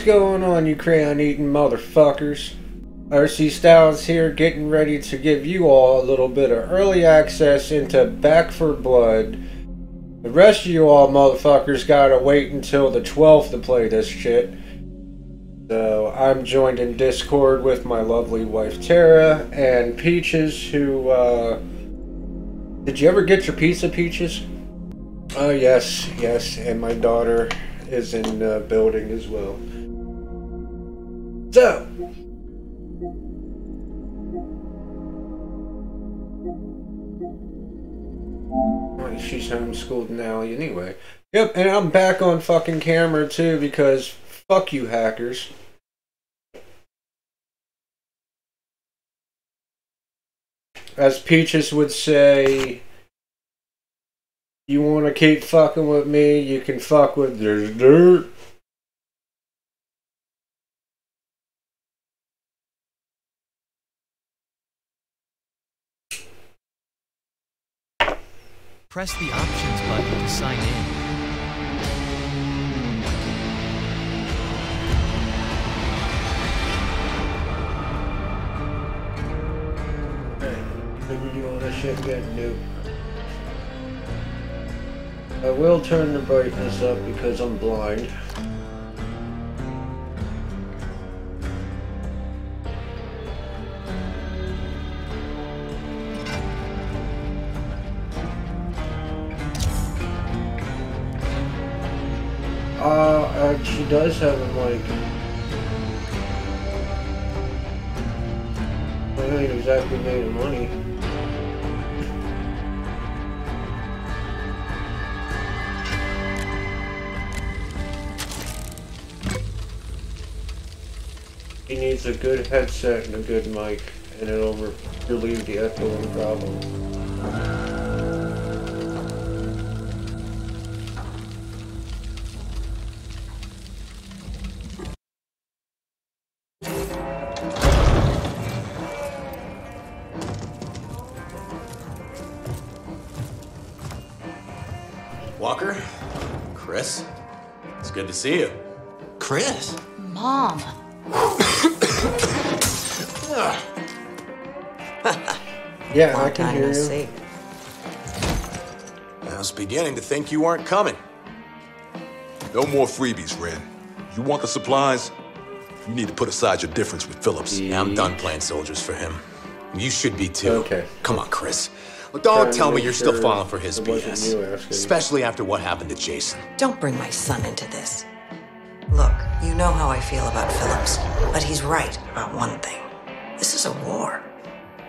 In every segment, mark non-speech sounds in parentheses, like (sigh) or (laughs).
what's going on, you crayon eating motherfuckers? RC Stylez here, getting ready to give you all a little bit of early access into Back 4 Blood. The rest of you all motherfuckers gotta wait until the 12th to play this shit. So I'm joined in Discord with my lovely wife Tara and Peaches, who, uh. Did you ever get your pizza, Peaches? Oh, yes, yes, and my daughter is in the building as well. So, she's homeschooled now anyway. Yep, and I'm back on fucking camera too because fuck you hackers. As Peaches would say, you want to keep fucking with me, you can fuck with there's dirt. Press the options button to sign in. Shit. I will turn the brightness up because I'm blind. Uh, uh, she does have a mic. I ain't exactly made of money. He needs a good headset and a good mic, and it'll relieve the echoing problem. See you. Chris? Mom. (laughs) Yeah, I can hear you. see. I was beginning to think you weren't coming. No more freebies, Ren. You want the supplies? You need to put aside your difference with Phillips. Yeah, I'm done playing soldiers for him. You should be too. Okay. Come on, Chris. Well, don't to tell me you're still sure falling for his BS. Especially after what happened to Jason. Don't bring my son into this. Look, you know how I feel about Phillips, but he's right about one thing. This is a war.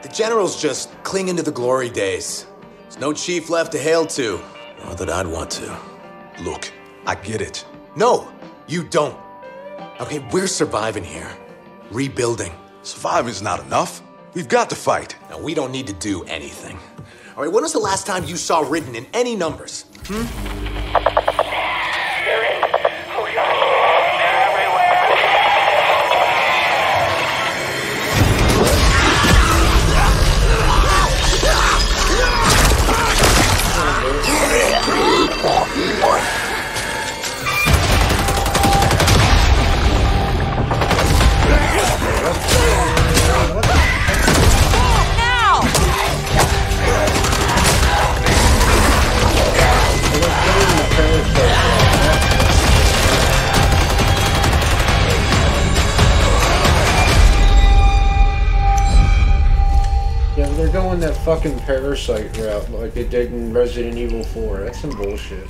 The general's just clinging to the glory days. There's no chief left to hail to. Not that I'd want to. Look, I get it. No, you don't. Okay, we're surviving here. Rebuilding. Surviving's not enough. We've got to fight. Now, we don't need to do anything. All right, when was the last time you saw Ridden in any numbers? Yeah, fucking parasite route like they did in Resident Evil 4. That's some bullshit.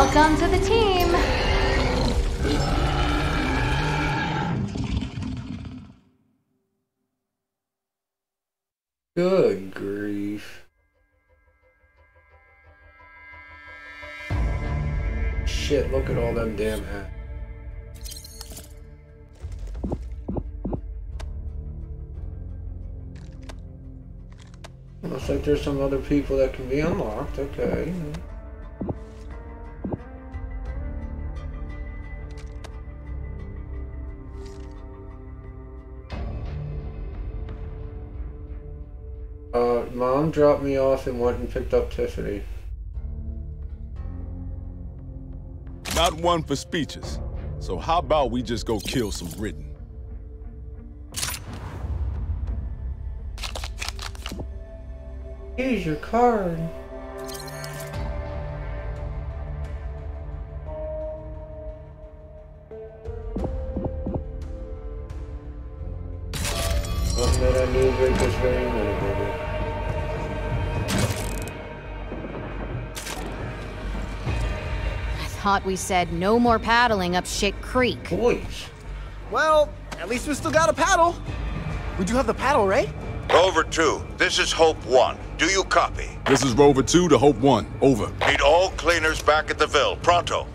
Welcome to the team. Good grief. Shit, look at all them damn hats. Looks like there's some other people that can be unlocked, okay. Mom dropped me off and went and picked up Tiffany. Not one for speeches. So how about we just go kill some Ridden? Here's your card. Something that I knew this very minute, baby. We said no more paddling up shit creek. Boys. well, at least we still got a paddle. We do have the paddle, right? Rover 2, this is Hope 1. Do you copy? This is Rover 2 to Hope 1. Over. Need all cleaners back at the Ville. Pronto.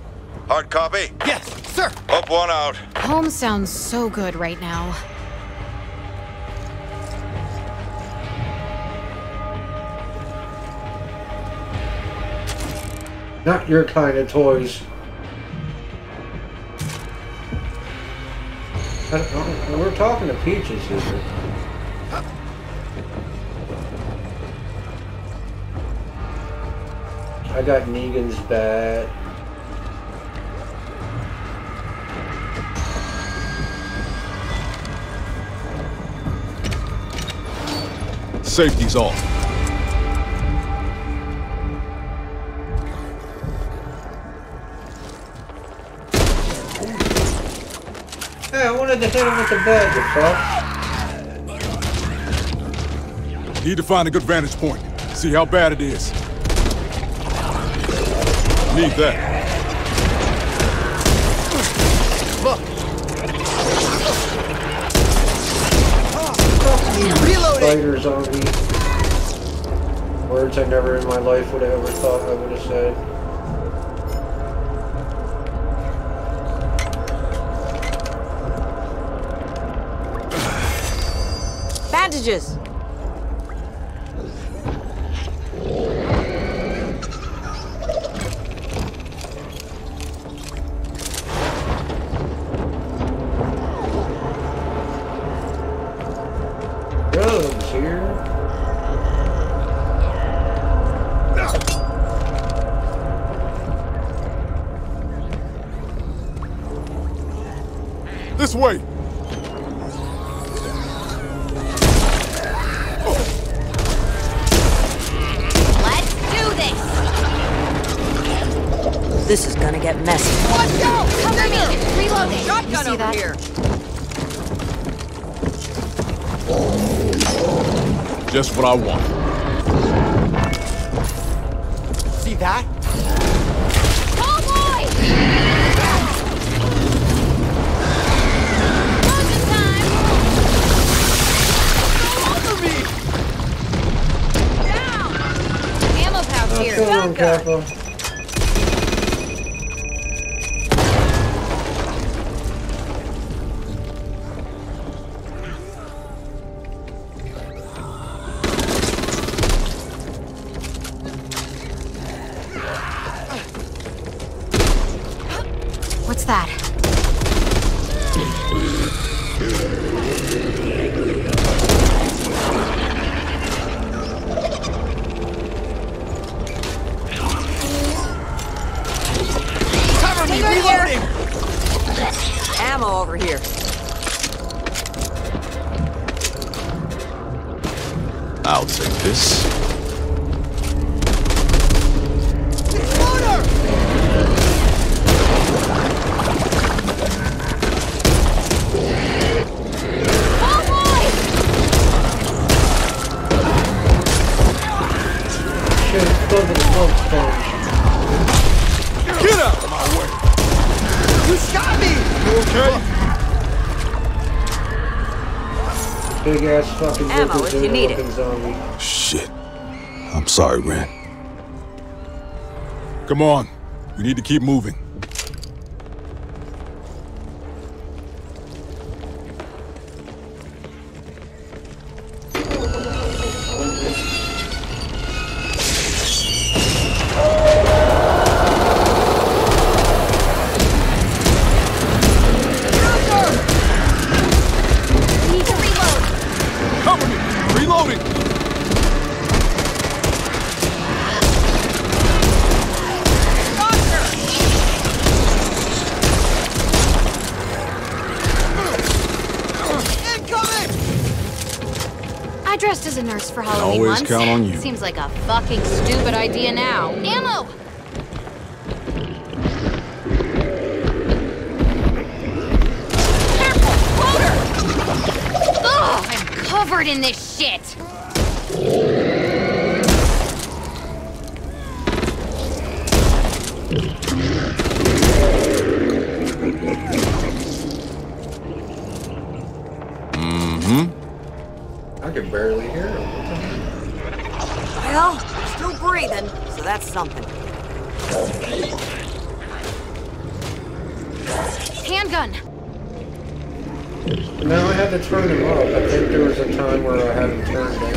Hard copy? Yes, sir. Hope 1 out. Home sounds so good right now. Not your kind of toys. We're talking to Peaches here. I got Negan's bat. Safety's off. To hit him with the bat, you fuck. Need to find a good vantage point. See how bad it is. Need that. Spider zombie. Words I never in my life would have ever thought I would have said. Here. This way. Gonna get messy. Let's go! Cover me! Reloading! you Shotgun see over that? here. Just what I want. See that? Oh boy! Closing time! Over me! Down! Ammo pouch Oh, here. come on, Kappa. Shit, it's close to the smoke stone. Get out of my way! You shot me! You okay? Big ass fucking Ammo if you need it. zombie. Shit. I'm sorry, Ren. Come on. We need to keep moving. Always once. count on you. Seems like a fucking stupid idea now. Ammo! Careful! Floater! Ugh, I'm covered in this shit! Mm-hmm. I can barely hear him. Well, we're still breathing, so that's something. Handgun! No, I had to turn him up. I think there was a time where I had him turned down.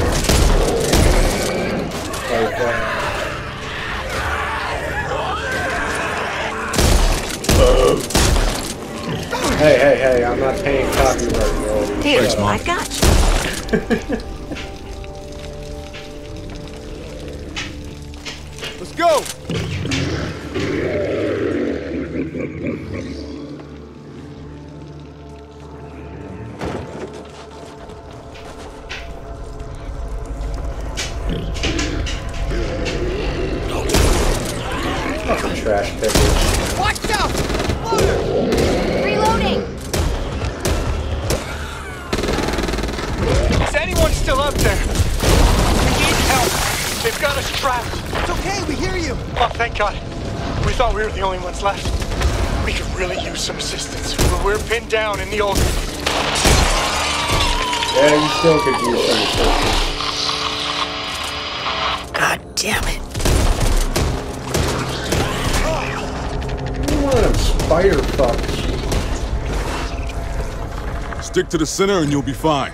Like that. Hey, hey, hey, I'm not paying copyright royalties. Here, Thanks, Mom. I got you. (laughs) go! We were the only ones left. We could really use some assistance, but we're pinned down in the old. Yeah, you still could use some assistance. God damn it. You one of them spider fucks. Stick to the center and you'll be fine.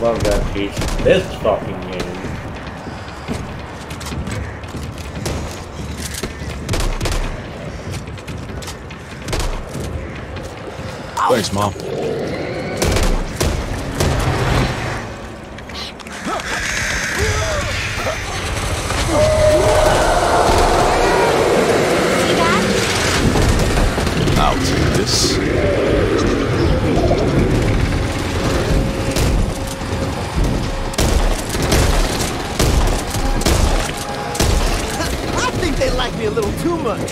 Love that piece. This fucking game. Thanks, Mom. See that? I'll take this. Too much.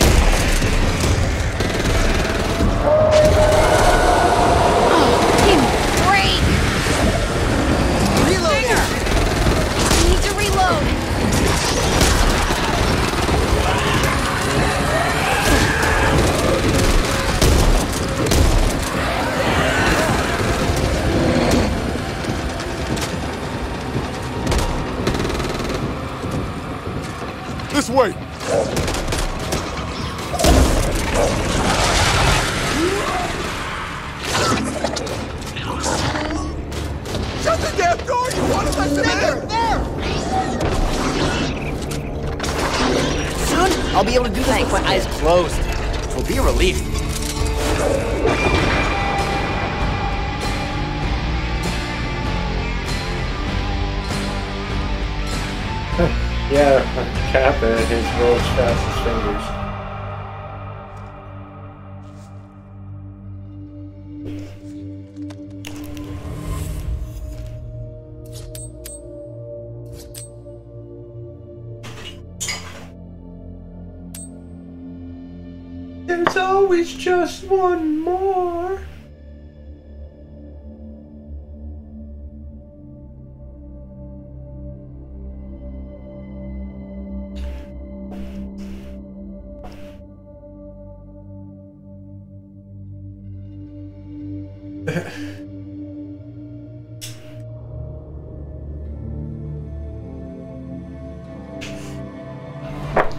There's always just one more.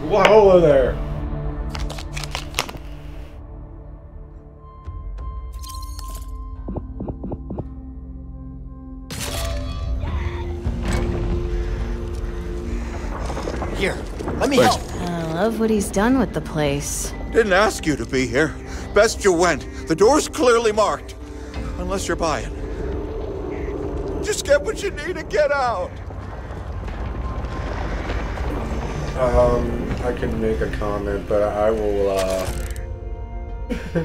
Whoa there. He's done with the place. Didn't ask you to be here. Best you went. The door's clearly marked. Unless you're buying. Just get what you need and get out. Um, I can make a comment, but I will, uh... (laughs)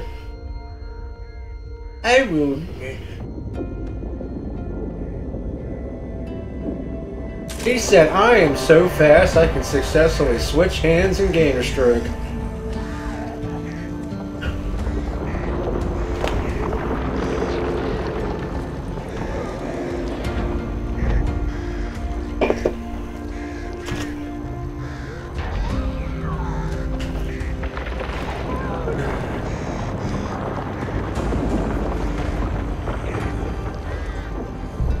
I will... He said, I am so fast I can successfully switch hands and gain a stroke.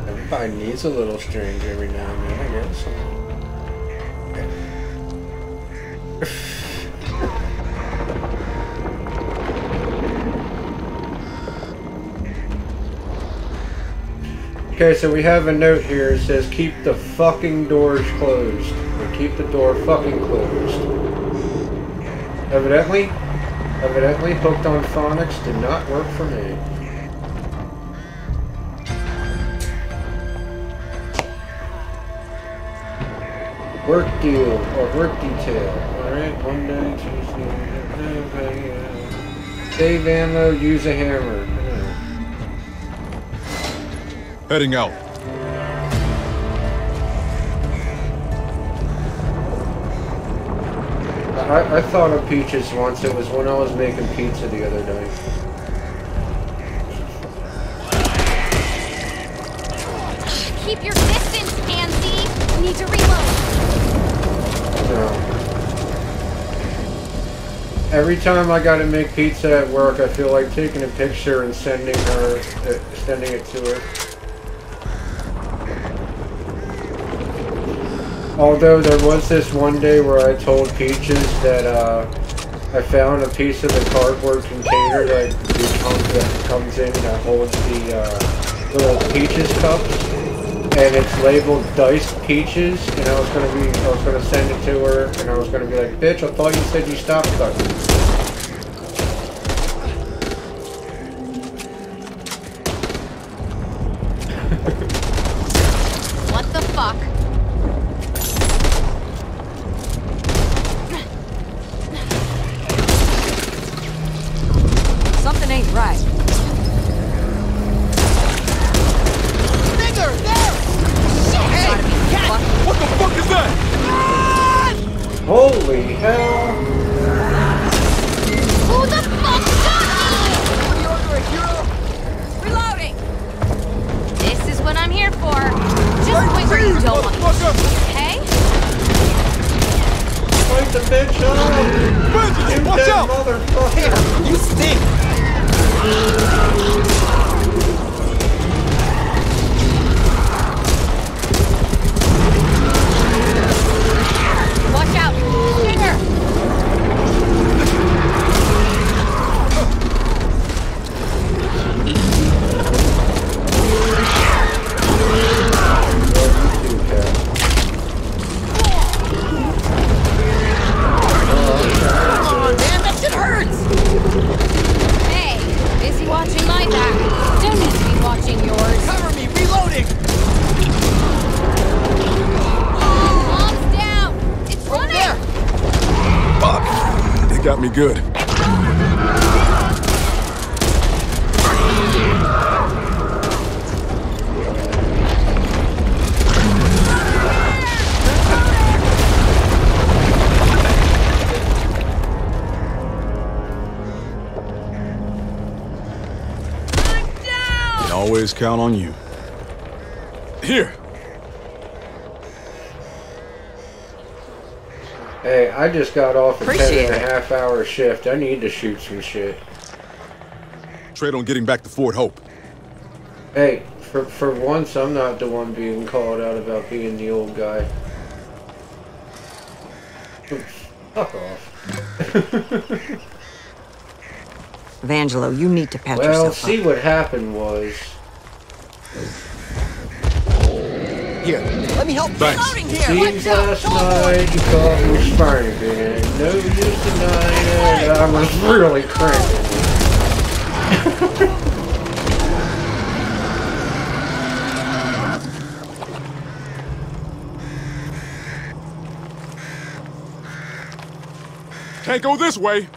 Everybody needs a little strange every now and then. Okay, so we have a note here. It says, keep the fucking doors closed. Or keep the door fucking closed. Evidently, evidently, Hooked on Phonics did not work for me. Work deal or work detail. Alright, one day, Tuesday. Save ammo, use a hammer. Heading out. I, I thought of peaches once. It was when I was making pizza the other day. Keep your distance, Pansy! Need to reload! Every time I gotta make pizza at work, I feel like taking a picture and sending her, uh, sending it to her. Although there was this one day where I told Peaches that uh, I found a piece of the cardboard container that comes, that comes in that holds the uh, little Peaches cups, and it's labeled diced peaches, and I was gonna be, I was gonna send it to her, and I was gonna be like, bitch, I thought you said you stopped cutting. The bitch up! You Watch out! motherfucker! You stink! Watching my back. Don't need to be watching yours. Cover me, reloading! Bomb's down! It's running! There! Fuck! They got me good. Always count on you. Here. Hey, I just got off a ten Appreciate and a it. half hour shift. I need to shoot some shit. Trade on getting back to Fort Hope. Hey, for for once, I'm not the one being called out about being the old guy. Fuck off. Vangelo, you need to patch well, yourself see up. what happened was. Here, let me help. Thanks. Reloading here! Seems last night you caught me spying again. No use denying it. I was really cranking. Can't go this way.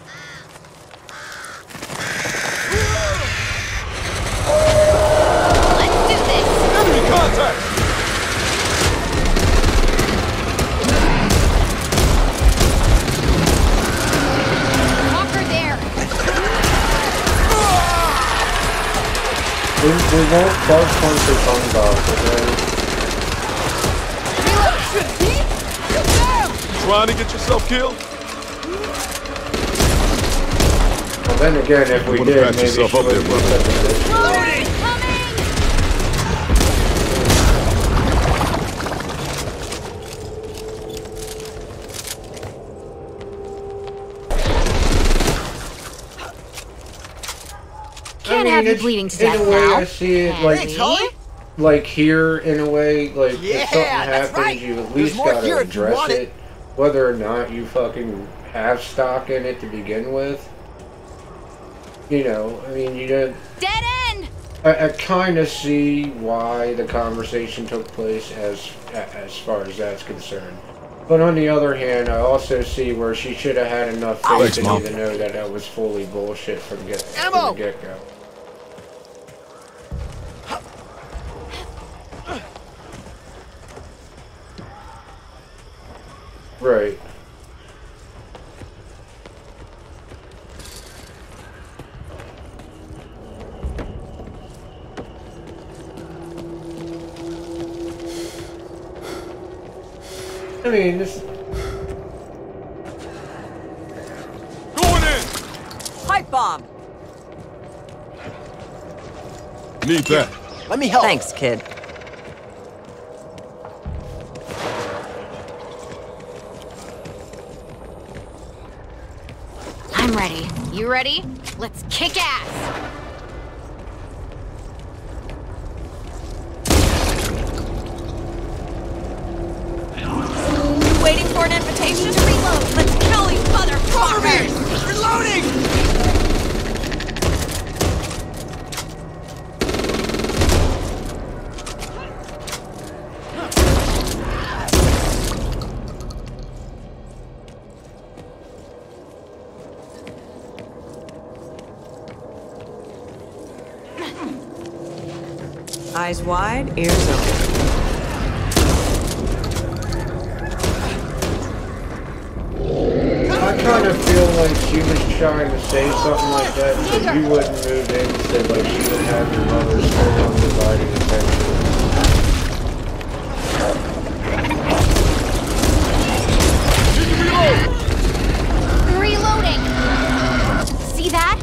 We, we won't bug punch or tongue dog, okay? Trying to get yourself killed? Well, then again, if we wanna did, patch maybe yourself she up there, wouldn't be brother. such a bitch. Have you bleeding to in a way, now. I see it like we? Tully? like here in a way, like Yeah, if something happens, right. you at least gotta here address it. it. Whether or not you fucking have stock in it to begin with. You know, I mean, you don't. Dead end! I, I kind of see why the conversation took place as as far as that's concerned. But on the other hand, I also see where she should have had enough oh, faith Thanks, in Mom. me to know that that was fully bullshit from get from the get Right. I mean, this. Going in. Pipe bomb. Need that. Let me help. Thanks, kid. I'm ready. You ready? Let's kick ass! wide, ears open. I kind of feel like she was trying to say something like that so you wouldn't move in and say like she would have your mother's full undivided attention. Reloading! See that?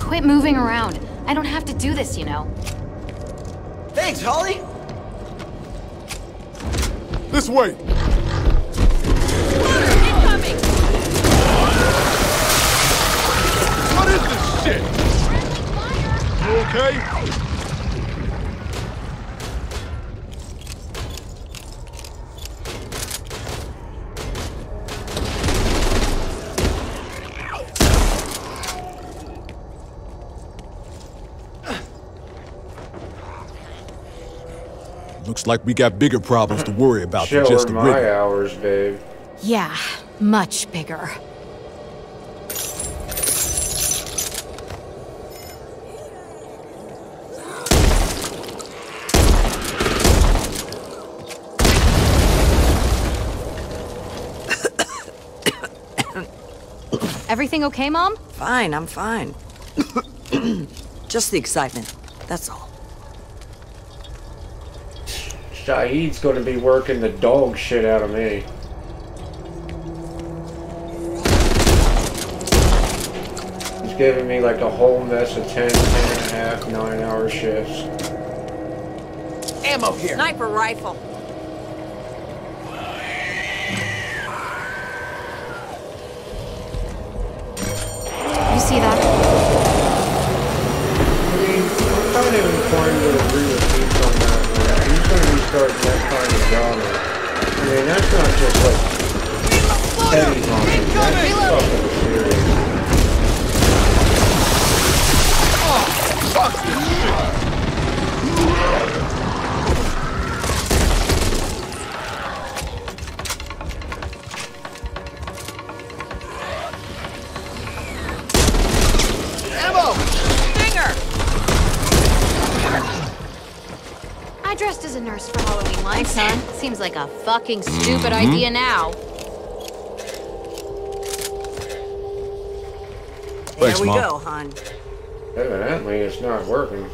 Quit moving around. I don't have to do this, you know. Way! What is this shit? You okay? Like we got bigger problems to worry about Chill than just are the my river. hours, babe. Yeah, much bigger. Everything okay, Mom? Fine, I'm fine. (coughs) Just the excitement. That's all. Shahid's gonna be working the dog shit out of me. He's giving me like a whole mess of 10, 10 and a half, 9 hour shifts. Ammo here. Sniper rifle. Seems like a fucking stupid mm-hmm. idea now. Thanks, Here we Mom. go, hon. Evidently, it's not working.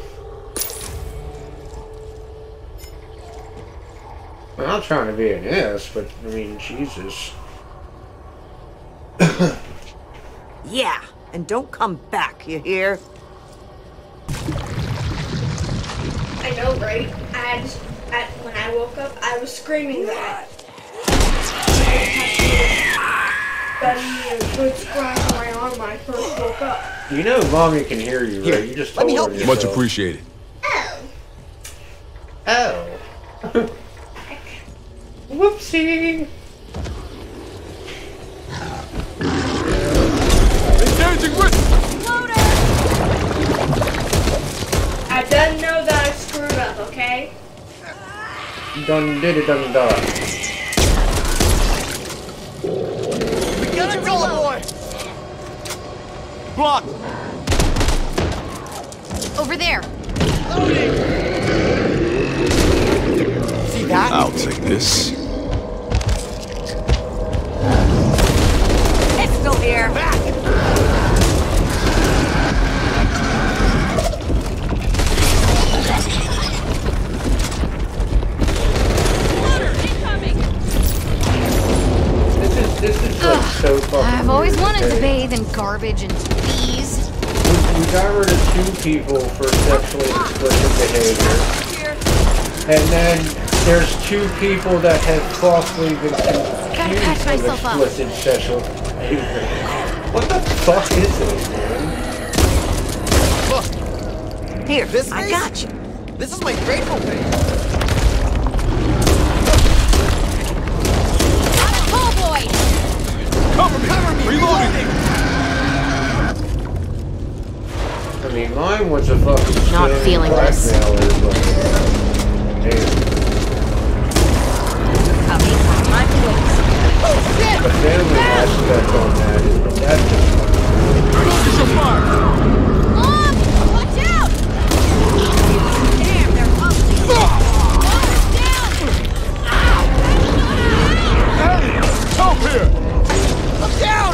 I'm not trying to be an ass, but I mean, Jesus. (coughs) Yeah, and don't come back, you hear? I know, right? I just, I, when I woke up, I was screaming that. Got me a good scratch on my arm when I first woke up. You know, mommy can hear you, right? You just let me told help her you. Much appreciated. Oh. Oh. (laughs) Whoopsie. Done did it, done done. We got a boy! block. Over there. See that? I'll take this. Garbage and bees. We, we got rid of two people for sexually explicit behavior, and then there's two people that have falsely been patch accused of myself up. sexual behavior. What the fuck is this, man? Here, This I face? got you. This is my grateful face. Tall boy! Cover me. Cover me. Reloading. I mean, mine was a fucking Not feeling this. blackmailer, but damn, Coming. Time to wait. the aspect on that is that's just Focus your fire. Mom! Watch out! Damn, they're ugly. Mom's down! Hey, help here. Look down!